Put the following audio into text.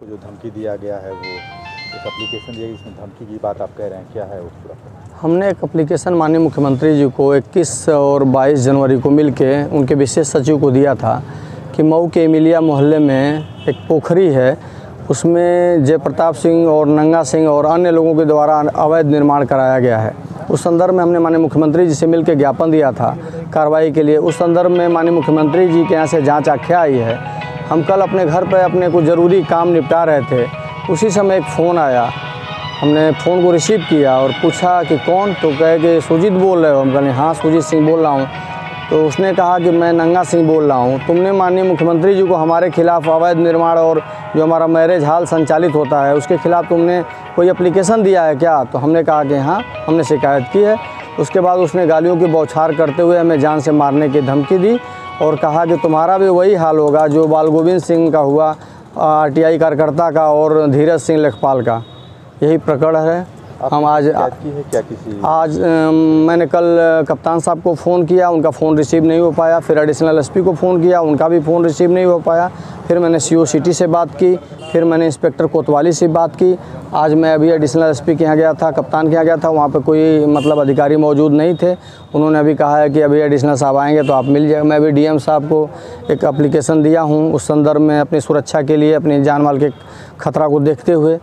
को जो धमकी दिया गया है वो एक एप्लीकेशन दिया इसमें धमकी की बात आप कह रहे हैं, क्या है वो पूरा? हमने एक अप्लीकेशन माननीय मुख्यमंत्री जी को 21 और 22 जनवरी को मिल के उनके विशेष सचिव को दिया था कि मऊ के एमिलिया मोहल्ले में एक पोखरी है। उसमें जयप्रताप सिंह और नंगा सिंह और अन्य लोगों के द्वारा अवैध निर्माण कराया गया है। उस संदर्भ में हमने माननीय मुख्यमंत्री जी से मिल के ज्ञापन दिया था। कार्रवाई के लिए उस संदर्भ में माननीय मुख्यमंत्री जी के यहाँ से जाँच आख्या आई है। हम कल अपने घर पर अपने कुछ ज़रूरी काम निपटा रहे थे। उसी समय एक फ़ोन आया। हमने फ़ोन को रिसीव किया और पूछा कि कौन? तो कहे कि सुजीत बोल रहे हो। हम कहें हाँ सुजीत सिंह बोल रहा हूँ। तो उसने कहा कि मैं नंगा सिंह बोल रहा हूँ। तुमने माननीय मुख्यमंत्री जी को हमारे खिलाफ़ अवैध निर्माण और जो हमारा मैरिज हाल संचालित होता है, उसके खिलाफ़ तुमने कोई एप्लीकेशन दिया है क्या? तो हमने कहा कि हाँ हमने शिकायत की है। उसके बाद उसने गालियों की बौछार करते हुए हमें जान से मारने की धमकी दी। और कहा कि तुम्हारा भी वही हाल होगा, जो बाल गोविंद सिंह का हुआ, आरटीआई कार्यकर्ता का और धीरज सिंह लेखपाल का। यही प्रकरण है। हम आज शिकायत की है? क्या किसी आज अम, मैंने कल कप्तान साहब को फ़ोन किया उनका फ़ोन रिसीव नहीं हो पाया। फिर एडिशनल एसपी को फ़ोन किया उनका भी फ़ोन रिसीव नहीं हो पाया। फिर मैंने सीओ सिटी से बात की फिर मैंने इंस्पेक्टर कोतवाली से बात की। आज मैं अभी एडिशनल एसपी के यहाँ गया था कप्तान के यहाँ गया था वहाँ पर कोई मतलब अधिकारी मौजूद नहीं थे। उन्होंने अभी कहा है कि अभी एडिशनल साहब आएँगे तो आप मिल जाए। मैं अभी डीएम साहब को एक अप्लीकेशन दिया हूँ उस संदर्भ में अपनी सुरक्षा के लिए अपनी जान माल के खतरा को देखते हुए।